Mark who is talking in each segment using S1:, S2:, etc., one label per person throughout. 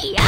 S1: Yeah!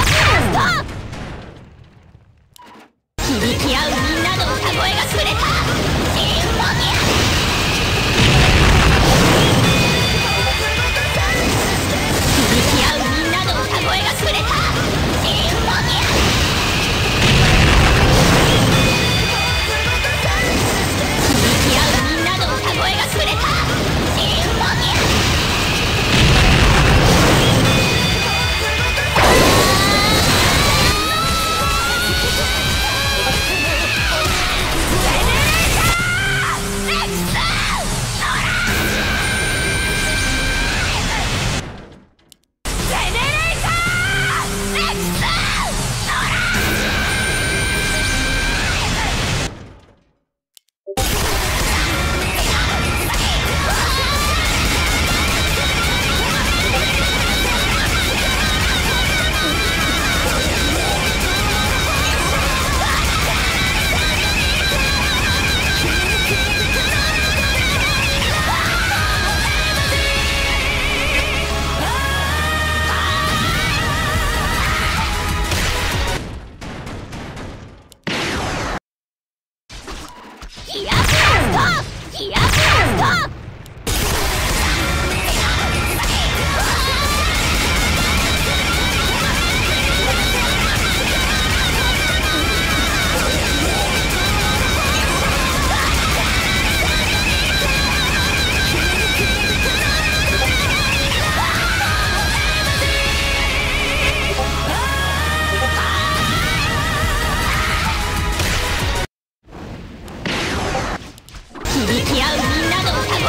S1: 響き合う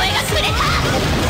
S1: 声がくれた。